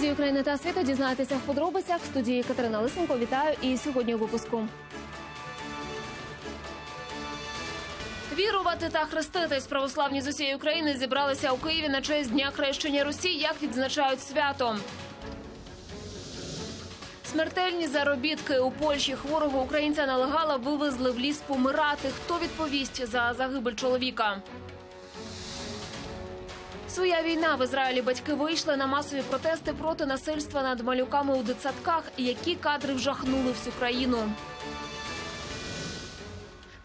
Події України та світу дізнаєтеся в подробицях. В студії Катерина Лисенко. Вітаю і сьогодні у випуску. Вірувати та хреститись православні з усієї України зібралися у Києві на честь Дня хрещення Русі. Як відзначають свято? Смертельні заробітки у Польщі хворого українця нелегала вивезли в ліс помирати. Хто відповість за загибель чоловіка? Своя війна в Ізраїлі батьки вийшли на масові протести проти насильства над малюками у дитсадках. Які кадри вжахнули всю країну?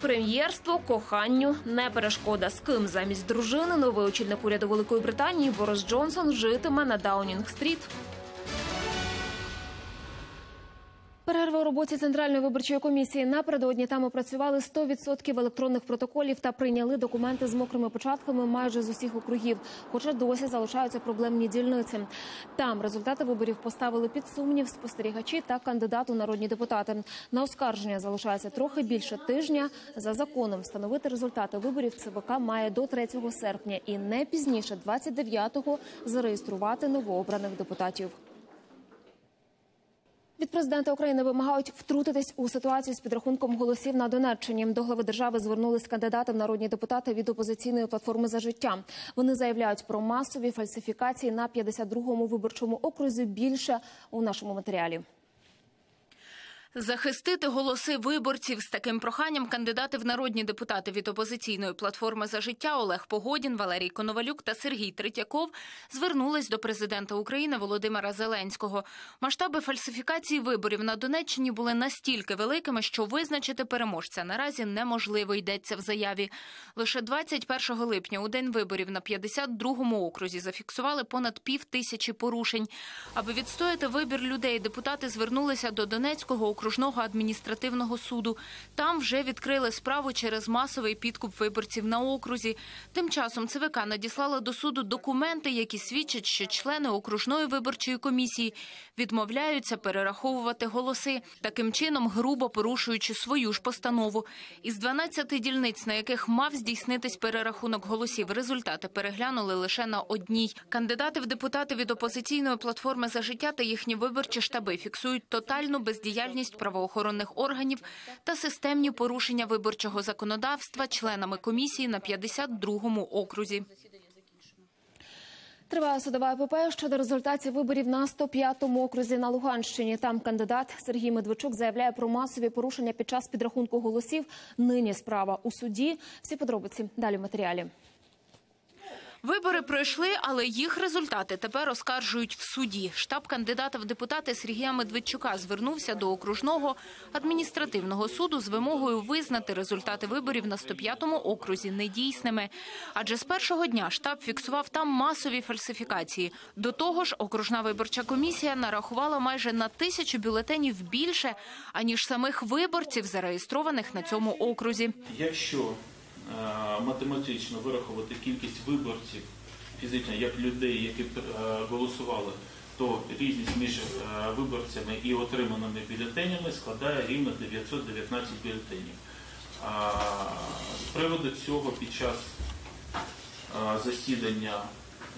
Прем'єрство, коханню не перешкода. З ким замість дружини новий очільник уряду Великої Британії Борис Джонсон житиме на Даунінг-стріт. Перерва у роботі центральної виборчої комісії напередодні там опрацювали 100% електронних протоколів та прийняли документи з мокрими початками майже з усіх округів. Хоча досі залишаються проблемні дільниці. Там результати виборів поставили під сумнів спостерігачі та кандидат у народні депутати. На оскарження залишається трохи більше тижня. За законом встановити результати виборів ЦВК має до 3 серпня і не пізніше 29-го зареєструвати новообраних депутатів. Від президента України вимагають втрутитись у ситуацію з підрахунком голосів на Донеччині. До глави держави звернулись кандидати в народні депутати від опозиційної платформи за життя. Вони заявляють про масові фальсифікації на 52-му виборчому окрузі. Більше у нашому матеріалі. Захистити голоси виборців з таким проханням кандидати в народні депутати від опозиційної платформи за життя Олег Погодін, Валерій Коновалюк та Сергій Третьяков звернулись до президента України Володимира Зеленського. Масштаби фальсифікації виборів на Донеччині були настільки великими, що визначити переможця наразі неможливо йдеться в заяві. Лише 21 липня, у день виборів на 52-му окрузі, зафіксували понад пів тисячі порушень. Аби відстояти вибір людей, депутати звернулися до Донецького окружного адміністративного суду. Там вже відкрили справу через масовий підкуп виборців на окрузі. Тим часом ЦВК надіслала до суду документи, які свідчать, що члени окружної виборчої комісії відмовляються перераховувати голоси, таким чином грубо порушуючи свою ж постанову. Із 12 дільниць, на яких мав здійснитись перерахунок голосів, результати переглянули лише на одній. Кандидати в депутати від опозиційної платформи за життя та їхні виборчі штаби фіксують тотальну бездіяльність правоохоронних органів та системні порушення виборчого законодавства членами комісії на 52-му окрузі. Триває судова епопея щодо результатів виборів на 105-му окрузі на Луганщині. Там кандидат Сергій Медведчук заявляє про масові порушення під час підрахунку голосів. Нині справа у суді. Всі подробиці далі в матеріалі. Вибори пройшли, але їх результати тепер оскаржують в суді. Штаб кандидата в депутати Сергія Медведчука звернувся до окружного адміністративного суду з вимогою визнати результати виборів на 105-му окрузі недійсними. Адже з першого дня штаб фіксував там масові фальсифікації. До того ж, окружна виборча комісія нарахувала майже на тисячу бюлетенів більше аніж самих виборців, зареєстрованих на цьому окрузі. Якщо математично вирахувати кількість виборців фізично як людей, які е, голосували, то різність між е, виборцями і отриманими бюлетенями складає рівно 919 бюлетенів. З приводу цього під час е, засідання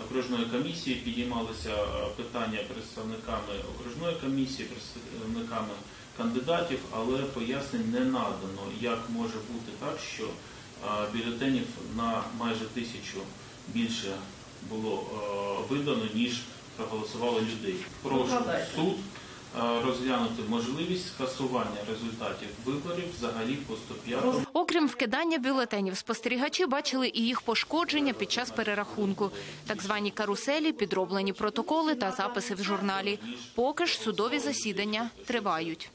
окружної комісії підіймалися е, питання представниками окружної комісії, представниками кандидатів, але пояснень не надано, як може бути так, що е, бюлетенів на майже тисячу більше було е, видано, ніж проголосувало людей. Прошу суд е, розглянути можливість скасування результатів виборів взагалі по 105 Окрім вкидання бюлетенів, спостерігачі бачили і їх пошкодження під час перерахунку, так звані каруселі, підроблені протоколи та записи в журналі. Поки ж судові засідання тривають.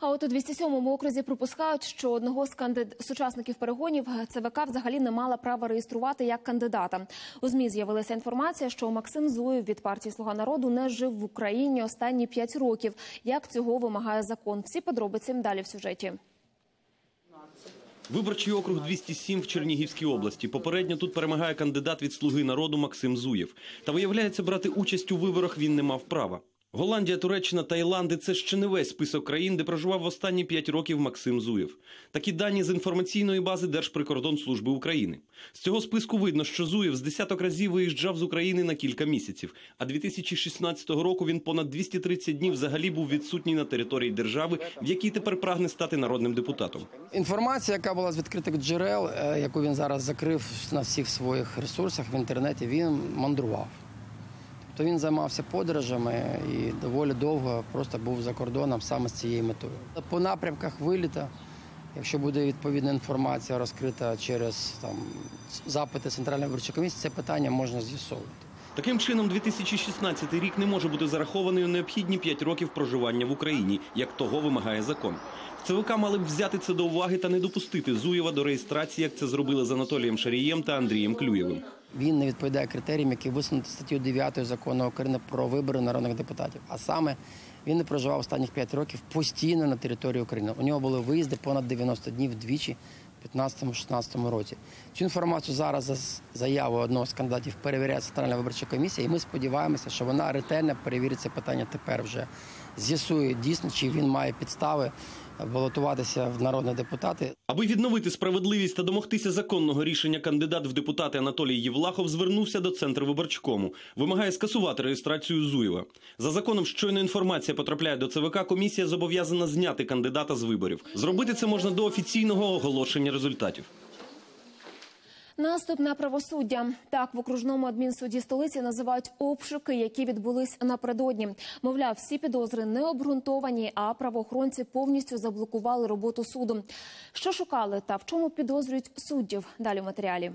А от у 207-му окрузі припускають, що одного з кандид... з учасників перегонів ЦВК взагалі не мала права реєструвати як кандидата. У змі з'явилася інформація, що Максим Зуєв від партії Слуга народу не жив в Україні останні п'ять років. Як цього вимагає закон? Всі подробиці далі в сюжеті. Виборчий округ 207 в Чернігівській області. Попередньо тут перемагає кандидат від «Слуги народу» Максим Зуєв. Та виявляється, брати участь у виборах він не мав права. Голландія, Туреччина, Таїланди це ще не весь список країн, де проживав в останні п'ять років Максим Зуєв. Такі дані з інформаційної бази Держприкордонслужби України. З цього списку видно, що Зуєв з десяток разів виїжджав з України на кілька місяців. А 2016 року він понад 230 днів взагалі був відсутній на території держави, в якій тепер прагне стати народним депутатом. Інформація, яка була з відкритих джерел, е, яку він зараз закрив на всіх своїх ресурсах в інтернеті, він мандрував. Тобто він займався подорожами і доволі довго просто був за кордоном саме з цією метою. По напрямках виліта, якщо буде відповідна інформація розкрита через там, запити Центральної виборчої комісії, це питання можна з'ясовувати. Таким чином, 2016 рік не може бути зарахований у необхідні 5 років проживання в Україні, як того вимагає закон. В ЦВК мали б взяти це до уваги та не допустити Зуєва до реєстрації, як це зробили з Анатолієм Шарієм та Андрієм Клюєвим. Він не відповідає критеріям, які висунуті статтю 9 закону України про вибори народних депутатів. А саме він не проживав останніх 5 років постійно на території України. У нього були виїзди понад 90 днів двічі в 15-16 році. Цю інформацію зараз за заявою одного з кандидатів перевіряє Центральна виборча комісія, і ми сподіваємося, що вона ретельно перевірить це питання тепер вже. З'ясує дійсно, чи він має підстави балотуватися в народні депутати. Аби відновити справедливість та домогтися законного рішення, кандидат в депутати Анатолій Євлахов звернувся до центру виборчкому. Вимагає скасувати реєстрацію Зуєва. За законом, щойно інформація потрапляє до ЦВК, комісія зобов'язана зняти кандидата з виборів. Зробити це можна до офіційного оголошення результатів. Наступ на правосуддя так в окружному адмінсуді столиці називають обшуки, які відбулись напередодні. Мовляв, всі підозри не обґрунтовані, а правоохоронці повністю заблокували роботу суду. Що шукали та в чому підозрюють суддів? Далі в матеріалі.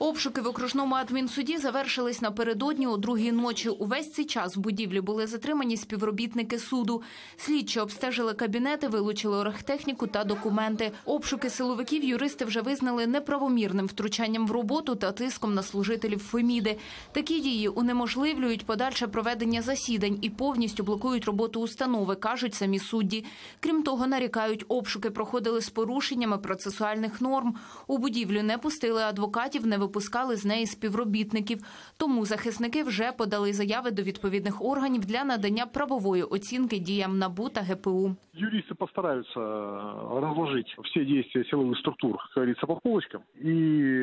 Обшуки в окружному адмінсуді завершились напередодні о другій ночі. Увесь цей час в будівлі були затримані співробітники суду. Слідчі обстежили кабінети, вилучили оргтехніку та документи. Обшуки силовиків юристи вже визнали неправомірним втручанням в роботу та тиском на служителів Феміди. Такі дії унеможливлюють подальше проведення засідань і повністю блокують роботу установи, кажуть самі судді. Крім того, нарікають, обшуки проходили з порушеннями процесуальних норм. У будівлю не пустили адвокатів, не випускали з неї співробітників. Тому захисники вже подали заяви до відповідних органів для надання правової оцінки діям НАБУ та ГПУ. Юристы постараются э, разложить все действия силовых структур, как говорится, по полочкам и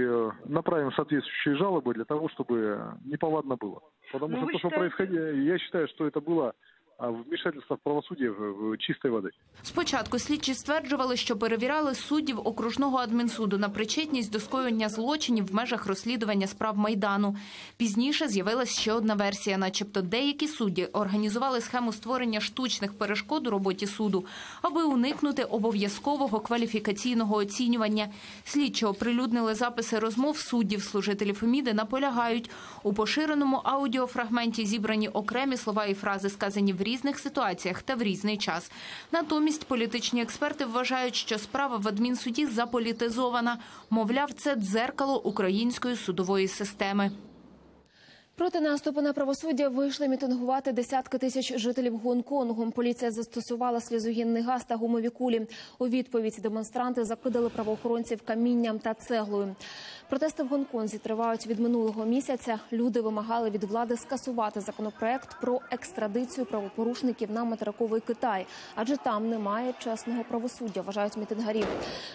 э, направим соответствующие жалобы для того, чтобы неповадно было. Потому Ну, что вы то, что считаете- происходило, я считаю, что это было а, вмешательство в правосудие в, в чистой воды. Спочатку слідчі стверджували, що перевіряли суддів окружного адмінсуду на причетність до скоєння злочинів в межах розслідування справ майдану. Пізніше з'явилась ще одна версія, начебто деякі судді організували схему створення штучних перешкод у роботі суду, аби уникнути обов'язкового кваліфікаційного оцінювання. Слідчі оприлюднили записи розмов суддів. Служителі Феміди наполягають у поширеному аудіофрагменті зібрані окремі слова і фрази, сказані в різних ситуаціях та в різний час. Натомість політичні експерти вважають, що справа в адмінсуді заполітизована. Мовляв, це дзеркало української судової системи. Проти наступу на правосуддя вийшли мітингувати десятки тисяч жителів Гонконгу. Поліція застосувала сльозогінний газ та гумові кулі. У відповідь демонстранти закидали правоохоронців камінням та цеглою. Протести в Гонконзі тривають від минулого місяця. Люди вимагали від влади скасувати законопроект про екстрадицію правопорушників на материковий Китай, адже там немає чесного правосуддя. Вважають мітингарі.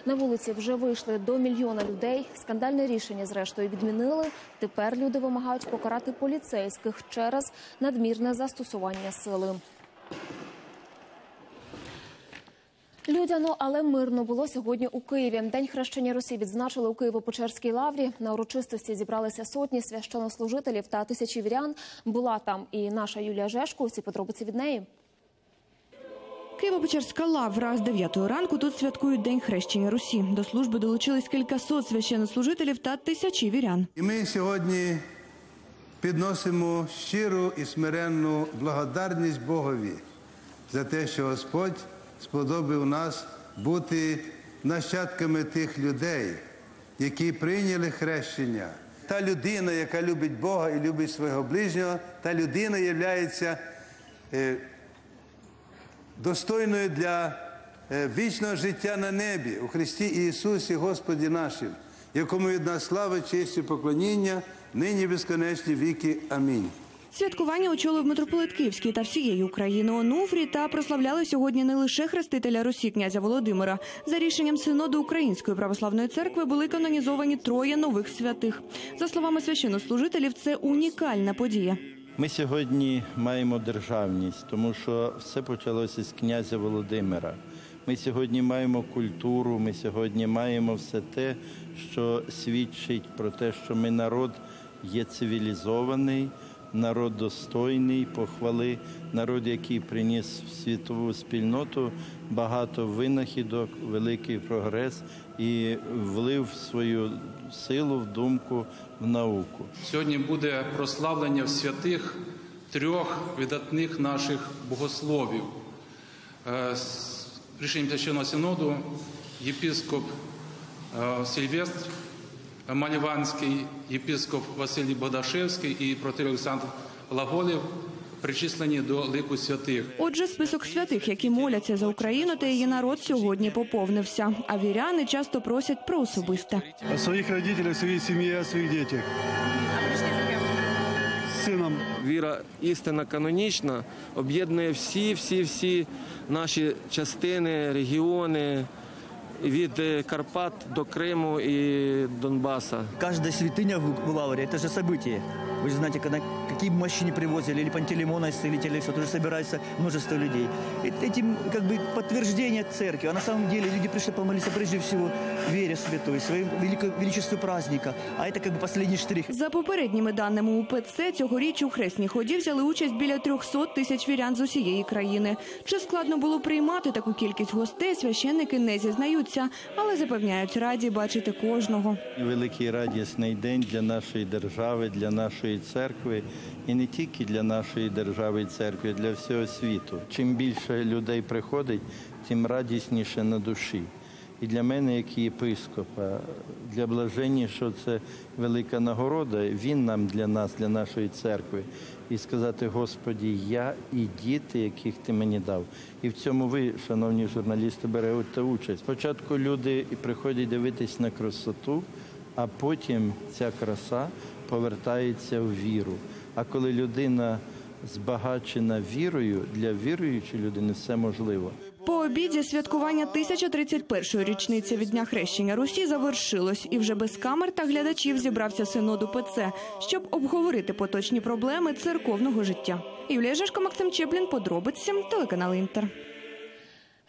На вулиці вже вийшли до мільйона людей. Скандальне рішення, зрештою, відмінили. Тепер люди вимагають покарати поліцейських через надмірне застосування сили. Людяно, але мирно було сьогодні у Києві. День хрещення Русі відзначили у Києво-Печерській лаврі. На урочистості зібралися сотні священнослужителів та тисячі вірян. Була там і наша Юлія Жешко. Усі подробиці від неї. Києво-Печерська лавра з 9 ранку тут святкують День хрещення Русі. До служби долучились кількасот священнослужителів та тисячі вірян. І ми сьогодні підносимо щиру і смиренну благодарність Богові за те, що Господь сподобав нас бути нащадками тих людей, які прийняли хрещення. Та людина, яка любить Бога і любить свого ближнього, та людина є достойною для е, вічного життя на небі у Христі Ісусі Господі нашим, якому від нас слава, честь і поклоніння, нині безконечні віки. Амінь. Святкування очолив митрополит Київський та всієї України Онуфрій та прославляли сьогодні не лише хрестителя Русі князя Володимира. За рішенням синоду Української православної церкви були канонізовані троє нових святих. За словами священнослужителів, це унікальна подія. Ми сьогодні маємо державність, тому що все почалося з князя Володимира. Ми сьогодні маємо культуру, ми сьогодні маємо все те, що свідчить про те, що ми народ є цивілізований, народ достойний похвали, народ, який приніс в світову спільноту багато винахідок, великий прогрес і влив свою силу в думку в науку. Сьогодні буде прославлення в святих трьох видатних наших богословів. Е, Рішенням Священного Синоду єпископ Сильвестр Маліванський, єпископ Василій Богдашевський і протир Олександр Лаголів причислені до лику святих. Отже, список святих, які моляться за Україну та її народ, сьогодні поповнився. А віряни часто просять про особисте. О своих родителях, о своей семье, о своих детях. С сыном. Віра істина канонічна об'єднує всі, всі, всі наші частини, регіони від е, Карпат до Криму і Донбаса. Каждая святыня в в Лавре – это же событие. Вы же знаете, когда какие бы мощи не привозили, или Пантелеймона исцелители, все, тоже собирается множество людей. И Этим как бы подтверждение церкви. А на самом деле люди пришли помолиться прежде всего вере святой, своему велико- величеству праздника. А это как бы последний штрих. За попередніми даними УПЦ, цьогоріч у хресній ході взяли участь біля 300 тисяч вірян з усієї країни. Чи складно було приймати таку кількість гостей, священники не зізнаються, але запевняють раді бачити кожного. Великий радісний день для нашої держави, для нашої церкви, і не тільки для нашої держави і церкви, для всього світу. Чим більше людей приходить, тим радісніше на душі. І для мене, як єпископа, для блаження, що це велика нагорода, він нам для нас, для нашої церкви, і сказати, Господі, я і діти, яких ти мені дав. І в цьому ви, шановні журналісти, берете участь. Спочатку люди приходять дивитись на красоту, а потім ця краса повертається в віру. А коли людина збагачена вірою, для віруючої людини все можливо. По обіді святкування 1031-ї річниці від дня хрещення Русі завершилось, і вже без камер та глядачів зібрався синод УПЦ, щоб обговорити поточні проблеми церковного життя. Юлія Жешко, Максим Чеплін, подробиці, телеканал Інтер.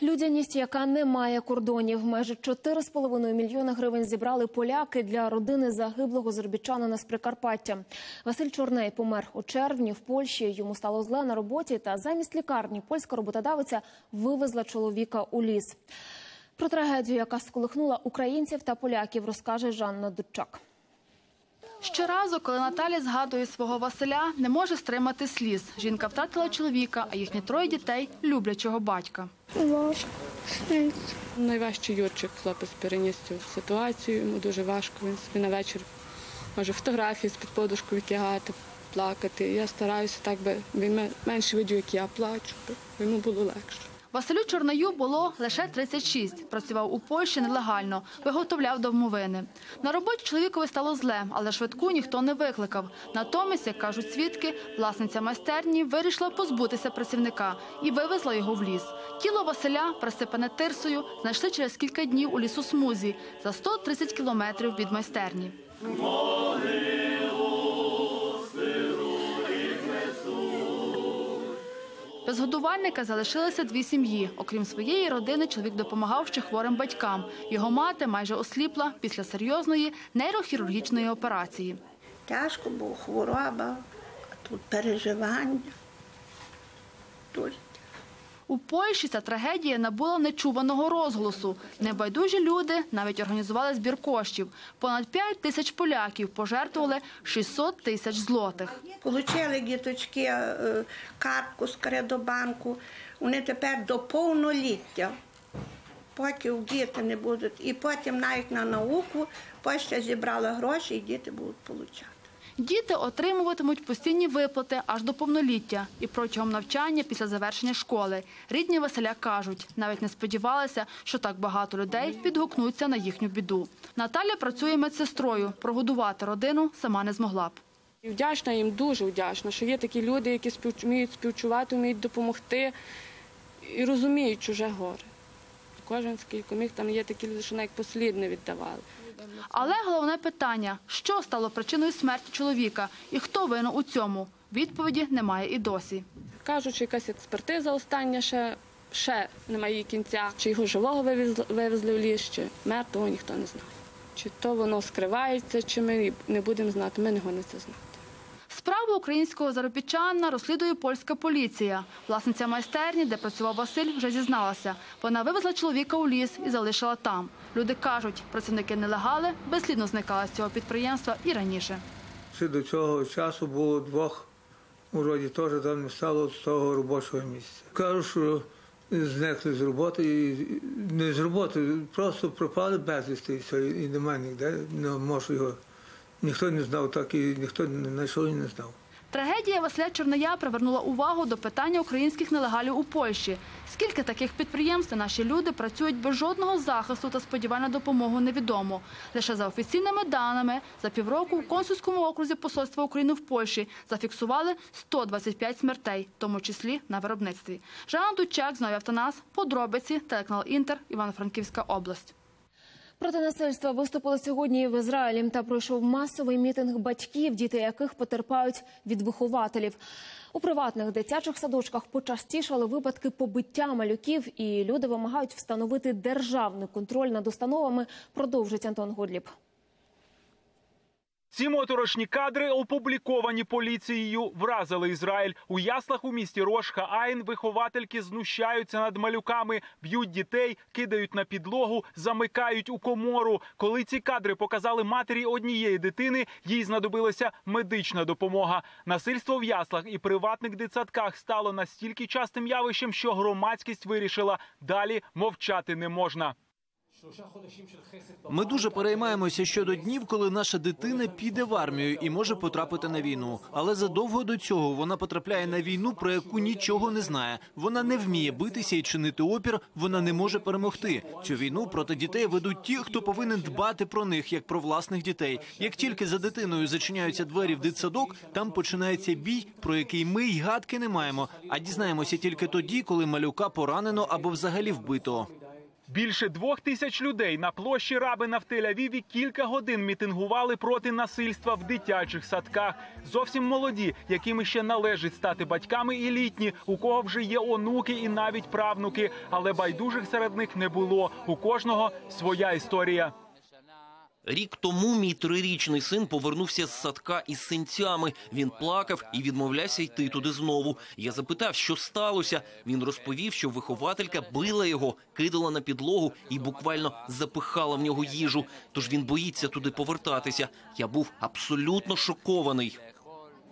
Людяність, яка не має кордонів, майже 4,5 мільйони гривень зібрали поляки для родини загиблого заробітчанина з Прикарпаття. Василь Чорней помер у червні в Польщі. Йому стало зле на роботі, та замість лікарні польська роботодавиця вивезла чоловіка у ліс. Про трагедію, яка сколихнула українців та поляків, розкаже Жанна Дудчак. Щоразу, коли Наталя згадує свого Василя, не може стримати сліз. Жінка втратила чоловіка, а їхні троє дітей люблячого батька. Найважчий Юрчик хлопець переніс цю ситуацію. Йому дуже важко. Він собі на вечір може фотографії з під подушку витягати, плакати. Я стараюся так би він менше видів, як я плачу, бо йому було легше. Василю Чорною було лише 36. Працював у Польщі нелегально, виготовляв домовини. На роботі чоловікові стало зле, але швидку ніхто не викликав. Натомість, як кажуть свідки, власниця майстерні вирішила позбутися працівника і вивезла його в ліс. Тіло Василя, присипане тирсою, знайшли через кілька днів у лісу Смузі за 130 кілометрів від майстерні. Без годувальника залишилися дві сім'ї. Окрім своєї родини, чоловік допомагав ще хворим батькам. Його мати майже осліпла після серйозної нейрохірургічної операції. Тяжко було, хвороба, тут переживання. Дуже У Польщі ця трагедія набула нечуваного розголосу. Небайдужі люди навіть організували збір коштів. Понад 5 тисяч поляків пожертвували 600 тисяч злотих. Получили діточки е, картку з кредобанку. Вони тепер до повноліття. Поки діти не будуть. І потім навіть на науку Польща зібрала гроші, і діти будуть получати. Діти отримуватимуть постійні виплати аж до повноліття і протягом навчання після завершення школи. Рідні Василя кажуть, навіть не сподівалися, що так багато людей підгукнуться на їхню біду. Наталя працює медсестрою. Прогодувати родину сама не змогла б. Вдячна їм, дуже вдячна, що є такі люди, які вміють співчувати, вміють допомогти і розуміють чуже горе. Кожен скільки міг, там є такі люди, що навіть послід не віддавали. Але головне питання: що стало причиною смерті чоловіка і хто винен у цьому? Відповіді немає і досі. Кажуть, що якась експертиза остання ще, ще немає її кінця. Чи його живого вивезли, в ліс, чи мертвого, ніхто не знає. Чи то воно скривається, чи ми не будемо знати, ми не гонимо це знати. Справу українського заробітчана розслідує польська поліція. Власниця майстерні, де працював Василь, вже зізналася. Вона вивезла чоловіка у ліс і залишила там. Люди кажуть, працівники нелегали безслідно зникали з цього підприємства і раніше. Ще до цього часу було двох, вроді теж там не стало з того робочого місця. Кажуть, що зникли з роботи, і не з роботи, просто пропали безвісти і все, і немає ніде, не можу його. Ніхто не знав, так і ніхто не знайшов і не знав. Трагедія Василя Чорноя привернула увагу до питання українських нелегалів у Польщі. Скільки таких підприємств наші люди працюють без жодного захисту та сподівань на допомогу невідомо. Лише за офіційними даними, за півроку у консульському окрузі посольства України в Польщі зафіксували 125 смертей, в тому числі на виробництві. Жанна Дучак, Знові Автонас, Подробиці, телеканал Інтер, Івано-Франківська область. Проти насильства виступили сьогодні в Ізраїлі та пройшов масовий мітинг батьків, діти яких потерпають від вихователів. У приватних дитячих садочках почастішали випадки побиття малюків, і люди вимагають встановити державний контроль над установами. Продовжить Антон Годліб. Ці моторошні кадри, опубліковані поліцією, вразили Ізраїль. У яслах у місті Рошха Айн виховательки знущаються над малюками, б'ють дітей, кидають на підлогу, замикають у комору. Коли ці кадри показали матері однієї дитини, їй знадобилася медична допомога. Насильство в яслах і приватних дитсадках стало настільки частим явищем, що громадськість вирішила далі мовчати не можна. Ми дуже переймаємося щодо днів, коли наша дитина піде в армію і може потрапити на війну. Але задовго до цього вона потрапляє на війну, про яку нічого не знає. Вона не вміє битися і чинити опір. Вона не може перемогти. Цю війну проти дітей ведуть ті, хто повинен дбати про них як про власних дітей. Як тільки за дитиною зачиняються двері в дитсадок, там починається бій, про який ми й гадки не маємо. А дізнаємося тільки тоді, коли малюка поранено або взагалі вбито. Більше двох тисяч людей на площі Рабина в Тель-Авіві кілька годин мітингували проти насильства в дитячих садках. Зовсім молоді, якими ще належить стати батьками, і літні, у кого вже є онуки і навіть правнуки. Але байдужих серед них не було. У кожного своя історія. Рік тому мій трирічний син повернувся з садка із синцями. Він плакав і відмовлявся йти туди знову. Я запитав, що сталося. Він розповів, що вихователька била його, кидала на підлогу і буквально запихала в нього їжу. Тож він боїться туди повертатися. Я був абсолютно шокований.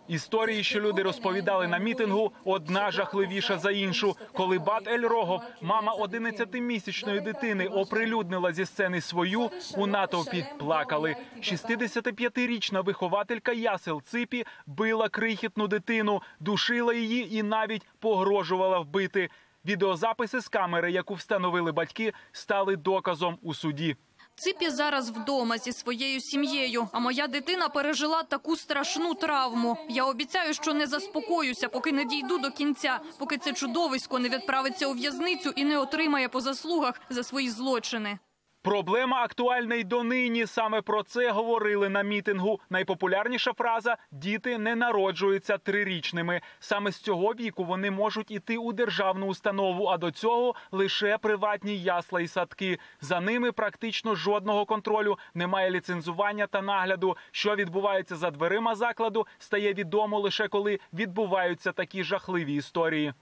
Історії, що люди розповідали на мітингу, одна жахливіша за іншу. Коли Бат Ель Рогов, мама 11-місячної дитини, оприлюднила зі сцени свою, у натовпі плакали. 65-річна вихователька Ясел Ципі била крихітну дитину, душила її і навіть погрожувала вбити. Відеозаписи з камери, яку встановили батьки, стали доказом у суді. Ципі зараз вдома зі своєю сім'єю, а моя дитина пережила таку страшну травму. Я обіцяю, що не заспокоюся, поки не дійду до кінця, поки це чудовисько не відправиться у в'язницю і не отримає по заслугах за свої злочини. Проблема актуальна й донині. Саме про це говорили на мітингу. Найпопулярніша фраза діти не народжуються трирічними. Саме з цього віку вони можуть іти у державну установу, а до цього лише приватні ясла і садки. За ними практично жодного контролю, немає ліцензування та нагляду. Що відбувається за дверима закладу, стає відомо лише коли відбуваються такі жахливі історії.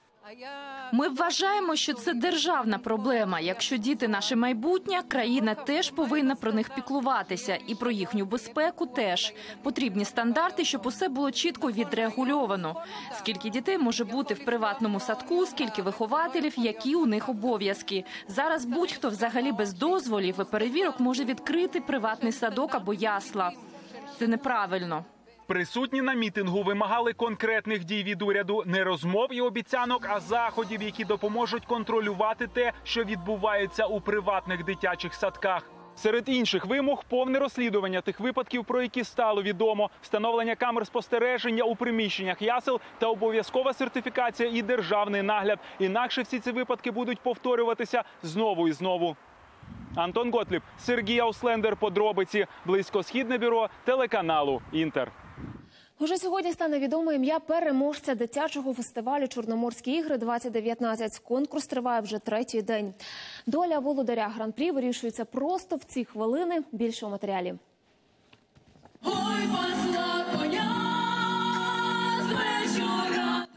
Ми вважаємо, що це державна проблема. Якщо діти наше майбутнє, країна теж повинна про них піклуватися, і про їхню безпеку теж потрібні стандарти, щоб усе було чітко відрегульовано. Скільки дітей може бути в приватному садку, скільки вихователів, які у них обов'язки. Зараз будь-хто взагалі без дозволів і перевірок може відкрити приватний садок або ясла. Це неправильно. Присутні на мітингу вимагали конкретних дій від уряду, не розмов і обіцянок, а заходів, які допоможуть контролювати те, що відбувається у приватних дитячих садках. Серед інших вимог повне розслідування тих випадків, про які стало відомо, встановлення камер спостереження у приміщеннях ясел та обов'язкова сертифікація і державний нагляд. Інакше всі ці випадки будуть повторюватися знову і знову. Антон Готліб, Сергій Ауслендер, подробиці, близькосхідне бюро телеканалу Інтер. Уже сьогодні стане відомо ім'я переможця дитячого фестивалю Чорноморські ігри 2019 Конкурс триває вже третій день. Доля володаря гран-прі вирішується просто в ці хвилини. Більше у матеріалі.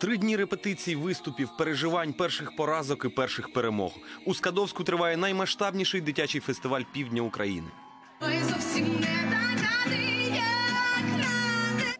Три дні репетицій, виступів, переживань, перших поразок і перших перемог. У Скадовську триває наймасштабніший дитячий фестиваль півдня України.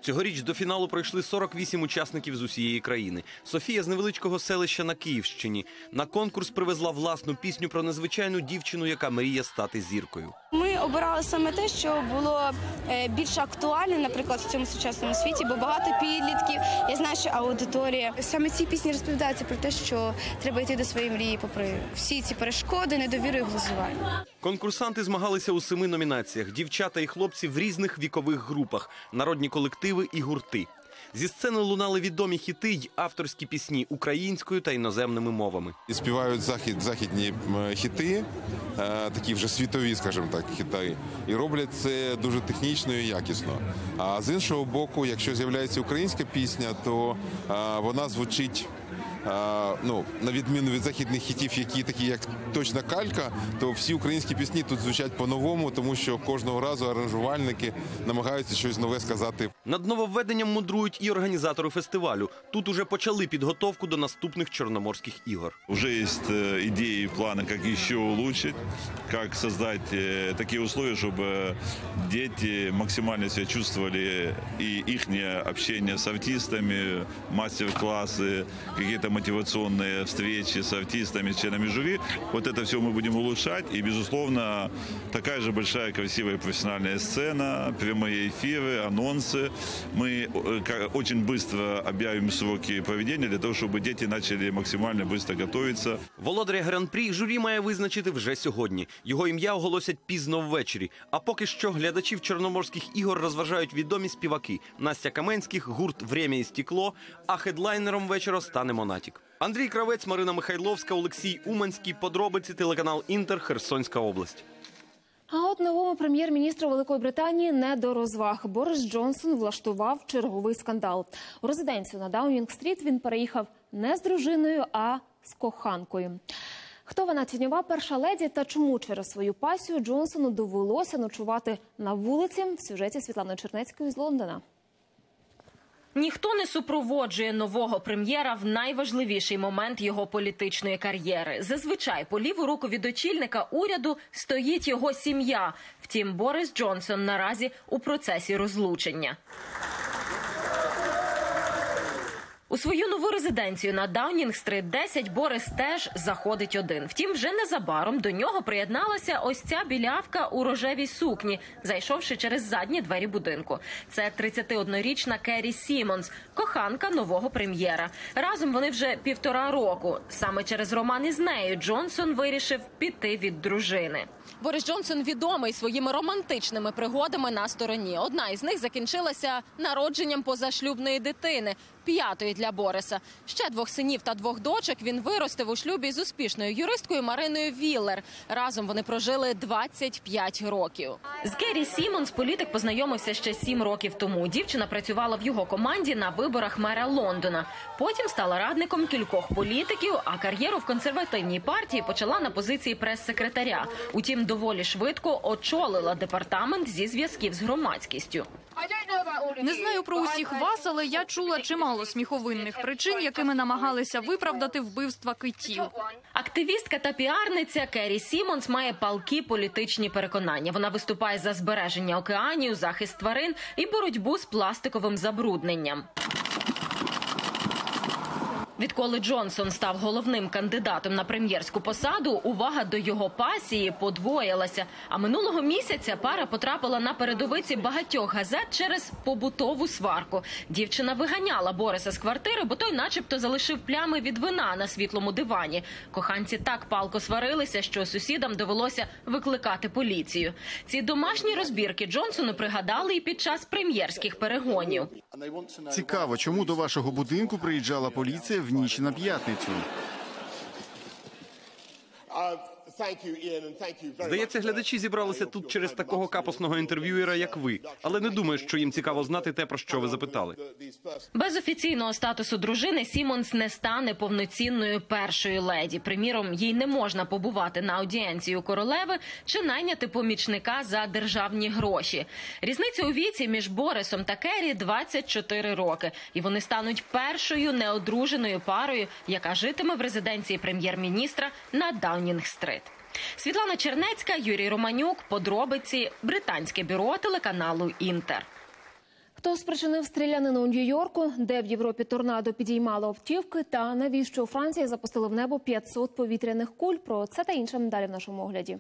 Цьогоріч до фіналу пройшли 48 учасників з усієї країни. Софія з невеличкого селища на Київщині. На конкурс привезла власну пісню про незвичайну дівчину, яка мріє стати зіркою. Ми обирали саме те, що було е, більш актуальне, наприклад, в цьому сучасному світі, бо багато підлітків. Я знаю, що аудиторія саме ці пісні розповідаються про те, що треба йти до своєї мрії, попри всі ці перешкоди, недовіру і глузування. Конкурсанти змагалися у семи номінаціях: дівчата і хлопці в різних вікових групах, народні колективи і гурти. Зі сцени лунали відомі хіти й авторські пісні українською та іноземними мовами. І співають захід, західні хіти, е, такі вже світові, скажімо так, хіти, і роблять це дуже технічно і якісно. А з іншого боку, якщо з'являється українська пісня, то е, вона звучить е, Ну, на відміну від західних хітів, які такі як точна калька, то всі українські пісні тут звучать по-новому, тому що кожного разу аранжувальники намагаються щось нове сказати. Над нововведенням мудрують і організатори фестивалю. Тут уже почали підготовку до наступних чорноморських ігор. Уже есть э, идеи и планы, как еще улучшить, как создать э, такие условия, чтобы дети максимально себя чувствовали и их общение с артистами, мастер-классы, какие-то мотивационные встречи с артистами, с членами жюри. Вот это все мы будем улучшать. И, безусловно, такая же большая, красивая профессиональная сцена, прямые эфиры, анонсы. Мы э, ка- очень быстро объявим сроки проведения для того, чтобы дети начали максимально быстро готовиться. Володаря гран-прі журі має визначити вже сьогодні. Його ім'я оголосять пізно ввечері. А поки що глядачів чорноморських ігор розважають відомі співаки Настя Каменських, гурт «Время і стекло. А хедлайнером вечора стане Монатік. Андрій Кравець, Марина Михайловська, Олексій Уманський. Подробиці телеканал Інтер, Херсонська область. А от новому прем'єр-міністру Великої Британії не до розваг. Борис Джонсон влаштував черговий скандал. У резиденцію на Даунінг-стріт він переїхав не з дружиною, а з коханкою. Хто вона тіньова перша леді та чому через свою пасію Джонсону довелося ночувати на вулиці в сюжеті Світлани Чернецької з Лондона. Ніхто не супроводжує нового прем'єра в найважливіший момент його політичної кар'єри. Зазвичай по ліву руку від очільника уряду стоїть його сім'я. Втім, Борис Джонсон наразі у процесі розлучення. У свою нову резиденцію на Даунінг-стрит 10 Борис теж заходить один. Втім, вже незабаром до нього приєдналася ось ця білявка у рожевій сукні, зайшовши через задні двері будинку. Це 31-річна Керрі Сімонс, коханка нового прем'єра. Разом вони вже півтора року. Саме через роман із нею Джонсон вирішив піти від дружини. Борис Джонсон відомий своїми романтичними пригодами на стороні. Одна із них закінчилася народженням позашлюбної дитини, п'ятої для Бориса. Ще двох синів та двох дочок він виростив у шлюбі з успішною юристкою Мариною Віллер. Разом вони прожили 25 років. З Керрі Сімонс політик познайомився ще сім років тому. Дівчина працювала в його команді на виборах мера Лондона. Потім стала радником кількох політиків, а кар'єру в консервативній партії почала на позиції прес-секретаря. Утім, доволі швидко очолила департамент зі зв'язків з громадськістю. Не знаю про усіх вас, але я чула чимало сміховинних причин, якими намагалися виправдати вбивства китів. Активістка та піарниця Керрі Сімонс має палкі політичні переконання. Вона виступає за збереження океанів, захист тварин і боротьбу з пластиковим забрудненням. Відколи Джонсон став головним кандидатом на прем'єрську посаду, увага до його пасії подвоїлася. А минулого місяця пара потрапила на передовиці багатьох газет через побутову сварку. Дівчина виганяла Бориса з квартири, бо той, начебто, залишив плями від вина на світлому дивані. Коханці так палко сварилися, що сусідам довелося викликати поліцію. Ці домашні розбірки Джонсону пригадали і під час прем'єрських перегонів. Цікаво, чому до вашого будинку приїжджала поліція в ніч на п'ятницю. Здається, глядачі зібралися тут через такого капосного інтерв'юєра, як ви, але не думаю, що їм цікаво знати те, про що ви запитали. Без офіційного статусу дружини Сімонс не стане повноцінною першою леді. Приміром, їй не можна побувати на аудієнції у королеви чи найняти помічника за державні гроші. Різниця у віці між Борисом та Керрі 24 роки, і вони стануть першою неодруженою парою, яка житиме в резиденції прем'єр-міністра на Даунінг-стрит. Світлана Чернецька, Юрій Романюк. Подробиці британське бюро телеканалу Інтер. Хто спричинив стрілянину у Нью-Йорку, де в Європі торнадо підіймало автівки, та навіщо у Франції запустили в небо 500 повітряних куль? Про це та інше далі в нашому огляді.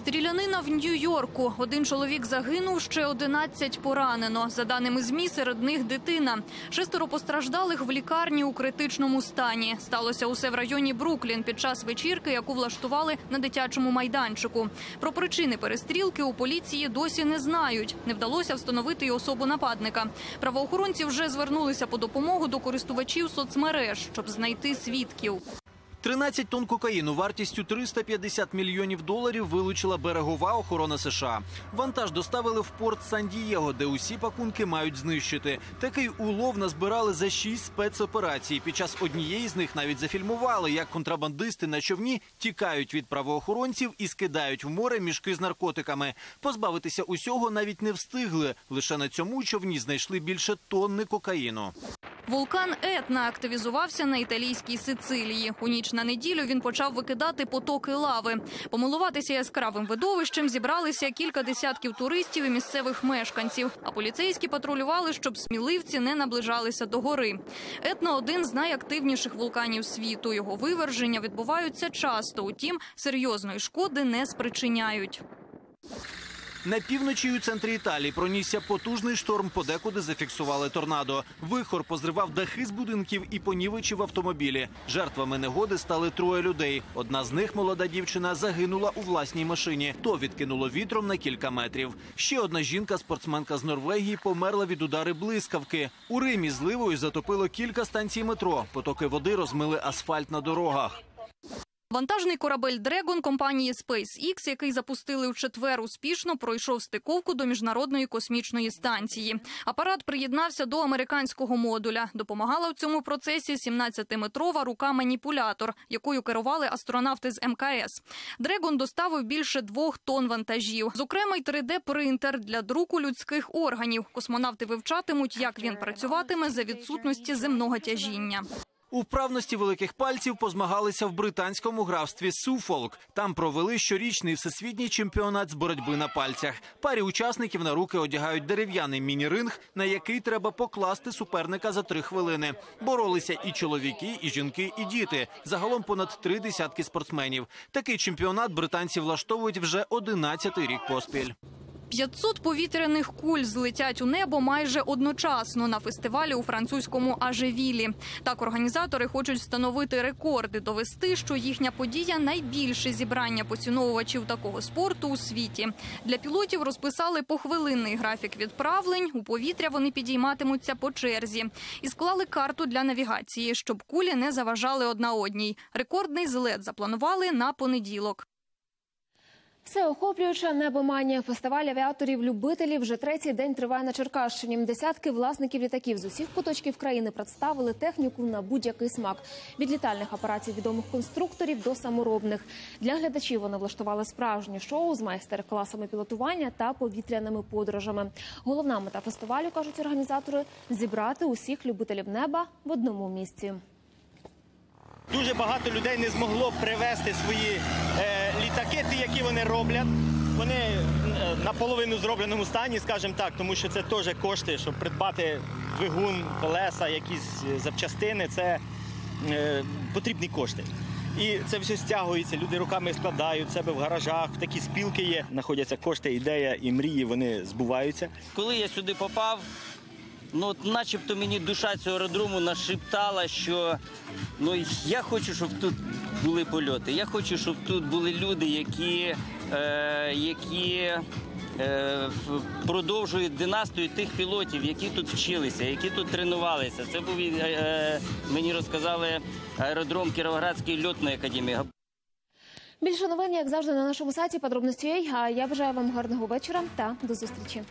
Стрілянина в Нью-Йорку. Один чоловік загинув, ще 11 поранено. За даними ЗМІ, серед них дитина. Шестеро постраждалих в лікарні у критичному стані. Сталося усе в районі Бруклін під час вечірки, яку влаштували на дитячому майданчику. Про причини перестрілки у поліції досі не знають. Не вдалося встановити й особу нападника. Правоохоронці вже звернулися по допомогу до користувачів соцмереж, щоб знайти свідків. 13 тонн кокаїну вартістю 350 мільйонів доларів вилучила берегова охорона США. Вантаж доставили в порт Сан-Дієго, де усі пакунки мають знищити. Такий улов назбирали за шість спецоперацій. Під час однієї з них навіть зафільмували, як контрабандисти на човні тікають від правоохоронців і скидають в море мішки з наркотиками. Позбавитися усього навіть не встигли. Лише на цьому човні знайшли більше тонни кокаїну. Вулкан Етна активізувався на італійській Сицилії. У ніч на неділю він почав викидати потоки лави. Помилуватися яскравим видовищем зібралися кілька десятків туристів і місцевих мешканців. А поліцейські патрулювали, щоб сміливці не наближалися до гори. Етна один з найактивніших вулканів світу. Його виверження відбуваються часто. Утім, серйозної шкоди не спричиняють. На півночі у центрі Італії пронісся потужний шторм, подекуди зафіксували торнадо. Вихор позривав дахи з будинків і понівечив автомобілі. Жертвами негоди стали троє людей. Одна з них, молода дівчина, загинула у власній машині. То відкинуло вітром на кілька метрів. Ще одна жінка, спортсменка з Норвегії, померла від удари блискавки. У Римі зливою затопило кілька станцій метро. Потоки води розмили асфальт на дорогах. Вантажний корабель Дрегон компанії SpaceX, який запустили у четвер, успішно пройшов стиковку до міжнародної космічної станції. Апарат приєднався до американського модуля. Допомагала в цьому процесі 17-метрова рука-маніпулятор, якою керували астронавти з МКС. Дрегон доставив більше двох тонн вантажів. Зокрема, й 3D-принтер для друку людських органів. Космонавти вивчатимуть, як він працюватиме за відсутності земного тяжіння. У вправності великих пальців позмагалися в британському графстві Суфолк. Там провели щорічний всесвітній чемпіонат з боротьби на пальцях. Парі учасників на руки одягають дерев'яний міні-ринг, на який треба покласти суперника за три хвилини. Боролися і чоловіки, і жінки, і діти. Загалом понад три десятки спортсменів. Такий чемпіонат британці влаштовують вже 11-й рік поспіль. 500 повітряних куль злетять у небо майже одночасно на фестивалі у французькому Ажевілі. Так організатори хочуть встановити рекорди, довести, що їхня подія найбільше зібрання поціновувачів такого спорту у світі. Для пілотів розписали похвилинний графік відправлень. У повітря вони підійматимуться по черзі і склали карту для навігації, щоб кулі не заважали одна одній. Рекордний злет запланували на понеділок. Всеохоплююча небоманія фестиваль авіаторів-любителів вже третій день триває на Черкащині. Десятки власників літаків з усіх куточків країни представили техніку на будь-який смак від літальних апаратів відомих конструкторів до саморобних. Для глядачів вони влаштували справжнє шоу з майстер-класами пілотування та повітряними подорожами. Головна мета фестивалю кажуть організатори зібрати усіх любителів неба в одному місці. Дуже багато людей не змогло привезти свої е, літаки, ті, які вони роблять. Вони е, наполовину зробленому стані, скажімо так, тому що це теж кошти, щоб придбати двигун, колеса, якісь е, запчастини. Це е, потрібні кошти. І це все стягується, люди руками складають себе в гаражах, в такі спілки є. Знаходяться кошти, ідея і мрії, вони збуваються. Коли я сюди попав, ну от начебто мені душа цього аеродрому нашептала, що ну я хочу, щоб тут були польоти. Я хочу, щоб тут були люди, які, е, які е, продовжують династію тих пілотів, які тут вчилися, які тут тренувалися. Це був і, е, мені розказали аеродром Кіровоградської льотної академії. Більше новин, як завжди, на нашому сайті подробності. А я бажаю вам гарного вечора та до зустрічі.